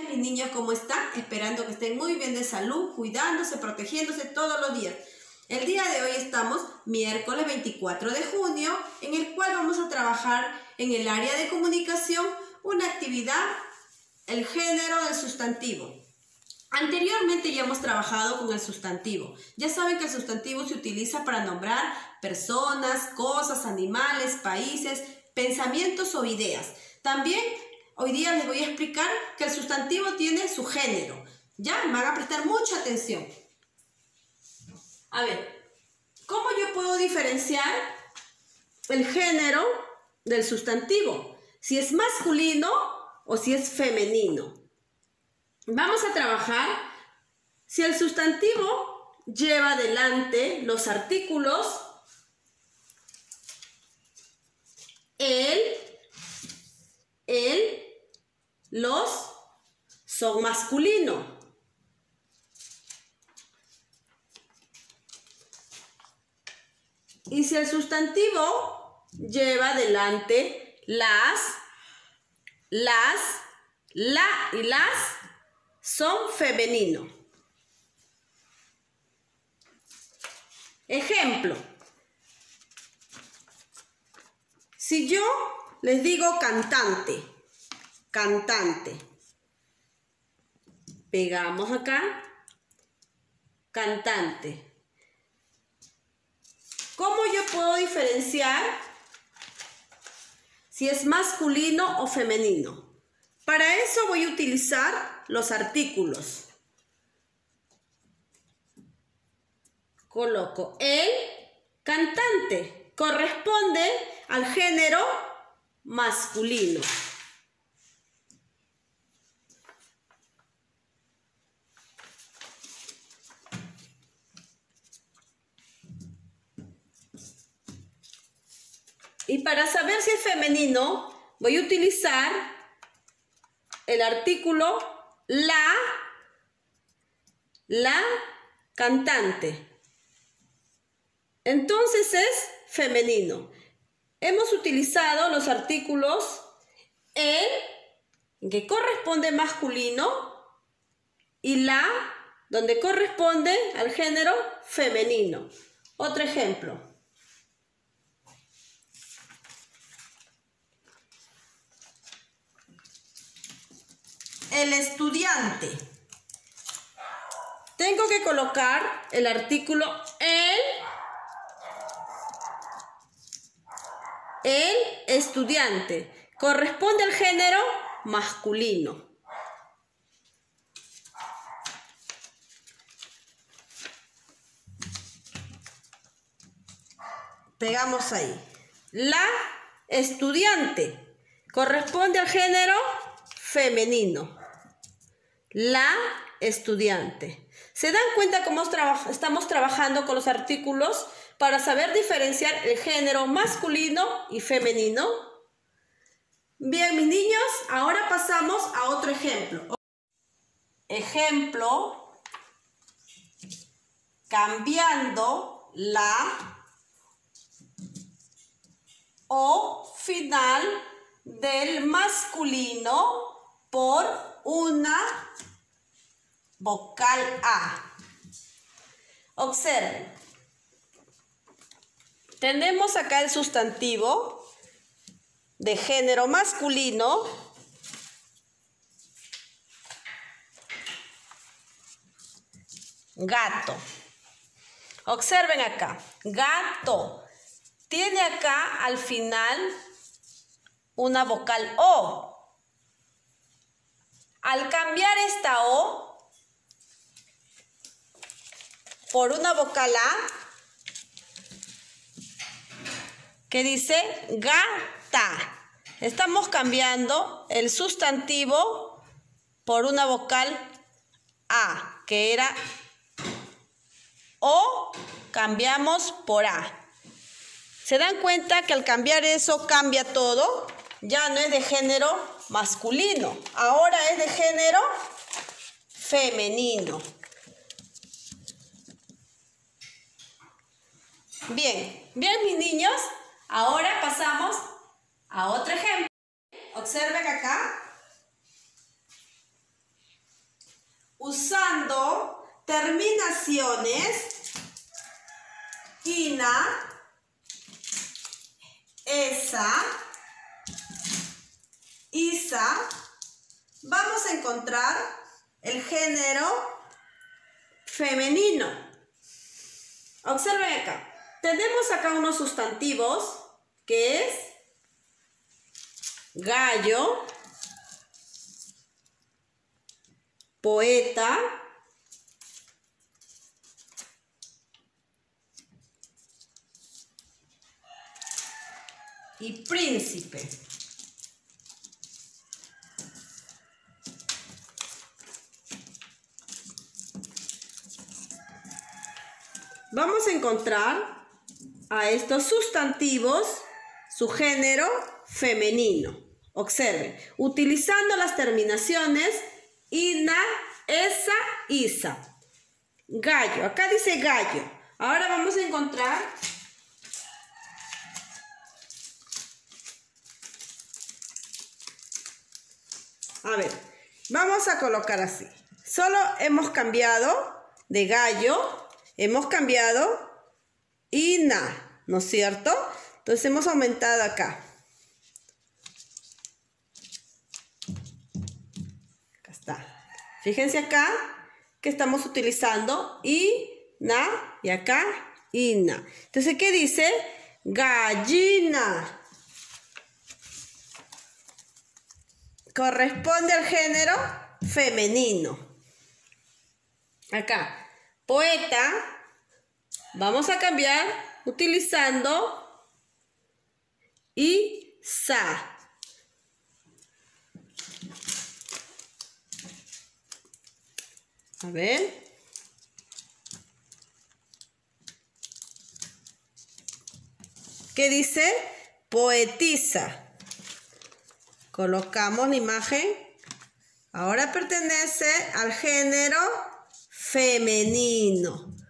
mis niños, ¿cómo están? Esperando que estén muy bien de salud, cuidándose, protegiéndose todos los días. El día de hoy estamos miércoles 24 de junio, en el cual vamos a trabajar en el área de comunicación una actividad, el género del sustantivo. Anteriormente ya hemos trabajado con el sustantivo. Ya saben que el sustantivo se utiliza para nombrar personas, cosas, animales, países, pensamientos o ideas. También hoy día les voy a explicar que el sustantivo tiene su género. Ya, me van a prestar mucha atención. A ver, ¿cómo yo puedo diferenciar el género del sustantivo? Si es masculino o si es femenino. Vamos a trabajar si el sustantivo lleva adelante los artículos el, el, los son masculino. Y si el sustantivo lleva adelante las, las, la y las, son femenino. Ejemplo. Si yo les digo cantante, cantante, pegamos acá, cantante. ¿Cómo yo puedo diferenciar si es masculino o femenino? Para eso voy a utilizar los artículos. Coloco el cantante. Corresponde al género masculino. Y para saber si es femenino, voy a utilizar el artículo la, la cantante. Entonces es femenino. Hemos utilizado los artículos el, que corresponde masculino, y la, donde corresponde al género femenino. Otro ejemplo. El estudiante. Tengo que colocar el artículo el, el estudiante. Corresponde al género masculino. Pegamos ahí. La estudiante corresponde al género femenino la estudiante. ¿Se dan cuenta cómo estamos trabajando con los artículos para saber diferenciar el género masculino y femenino? Bien, mis niños, ahora pasamos a otro ejemplo. Ejemplo, cambiando la o final del masculino por una vocal A. Observen. Tenemos acá el sustantivo de género masculino. Gato. Observen acá. Gato. Tiene acá al final una vocal O. Al cambiar esta O por una vocal A, que dice gata. Estamos cambiando el sustantivo por una vocal A, que era O, cambiamos por A. ¿Se dan cuenta que al cambiar eso cambia todo? Ya no es de género masculino. Ahora es de género femenino. Bien, bien mis niños, ahora pasamos a otro ejemplo. Observen acá. Usando terminaciones ina, esa, isa, vamos a encontrar el género femenino. Observen acá. Tenemos acá unos sustantivos que es gallo, poeta, y príncipe. Vamos a encontrar a estos sustantivos su género femenino. Observen, utilizando las terminaciones ina, esa, isa. Gallo, acá dice gallo. Ahora vamos a encontrar A ver, vamos a colocar así. Solo hemos cambiado de gallo, hemos cambiado ina, ¿no es cierto? Entonces hemos aumentado acá. Acá está. Fíjense acá que estamos utilizando i, na y acá ina. Entonces, ¿qué dice? Gallina. corresponde al género femenino. Acá, poeta, vamos a cambiar utilizando y sa. A ver. ¿Qué dice? Poetiza. Colocamos la imagen. Ahora pertenece al género femenino.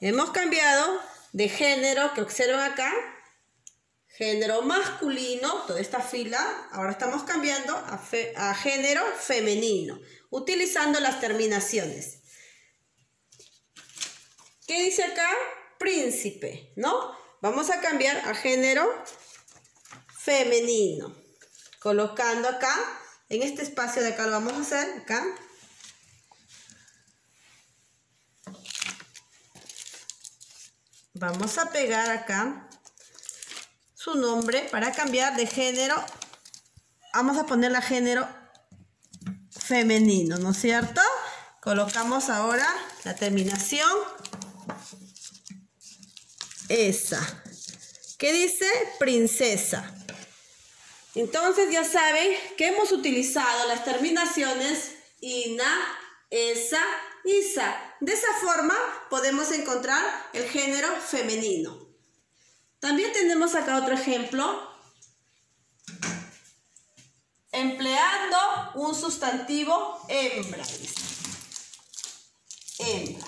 Hemos cambiado de género que observan acá. Género masculino, toda esta fila. Ahora estamos cambiando a, a género femenino, utilizando las terminaciones. ¿Qué dice acá? Príncipe, ¿no? Vamos a cambiar a género femenino. Colocando acá, en este espacio de acá lo vamos a hacer, acá. Vamos a pegar acá su nombre para cambiar de género. Vamos a ponerle a género femenino, ¿no es cierto? Colocamos ahora la terminación esa. ¿Qué dice? Princesa. Entonces ya saben que hemos utilizado las terminaciones ina, esa, isa. De esa forma podemos encontrar el género femenino. También tenemos acá otro ejemplo. Empleando un sustantivo hembra. Hembra.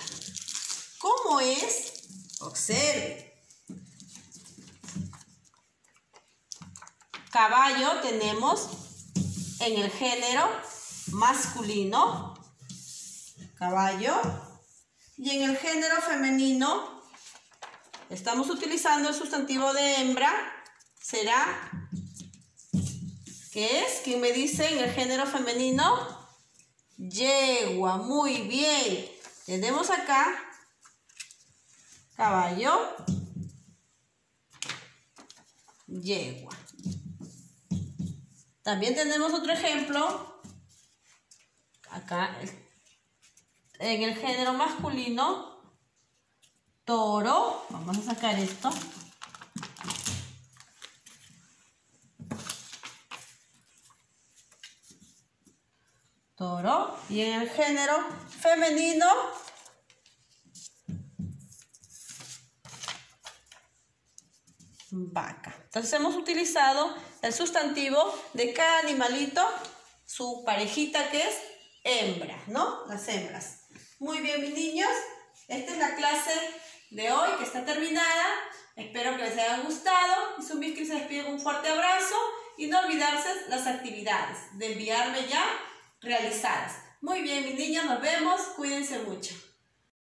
¿Cómo es? Observe. Caballo tenemos en el género masculino, caballo, y en el género femenino estamos utilizando el sustantivo de hembra, será, ¿qué es? ¿Quién me dice en el género femenino? Yegua, muy bien. Tenemos acá caballo, yegua. También tenemos otro ejemplo, acá en el género masculino, toro, vamos a sacar esto. Toro. Y en el género femenino, vaca. Entonces hemos utilizado el sustantivo de cada animalito, su parejita que es hembra, ¿no? Las hembras. Muy bien, mis niños. Esta es la clase de hoy que está terminada. Espero que les haya gustado. Y su que se despide un fuerte abrazo. Y no olvidarse las actividades de enviarme ya realizadas. Muy bien, mis niños, nos vemos. Cuídense mucho.